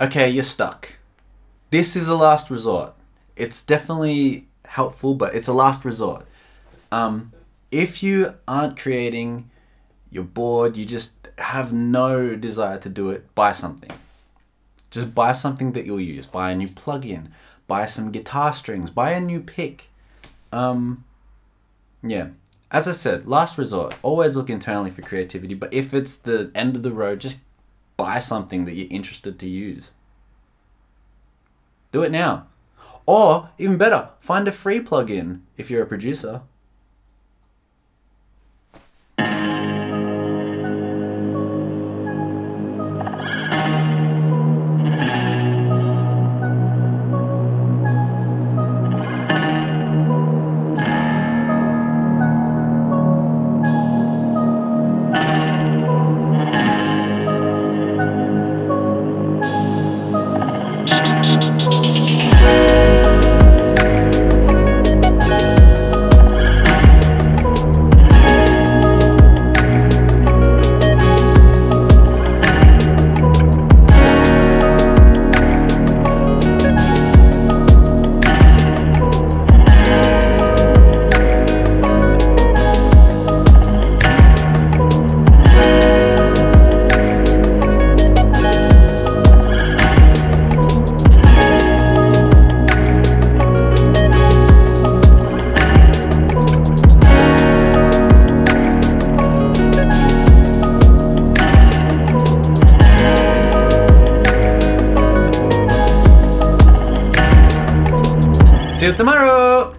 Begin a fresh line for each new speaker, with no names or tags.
okay, you're stuck. This is a last resort. It's definitely helpful, but it's a last resort. Um, if you aren't creating, you're bored, you just have no desire to do it, buy something. Just buy something that you'll use. Buy a new plugin. Buy some guitar strings. Buy a new pick. Um, yeah. As I said, last resort. Always look internally for creativity. But if it's the end of the road, just buy something that you're interested to use. Do it now. Or, even better, find a free plugin if you're a producer. See you tomorrow!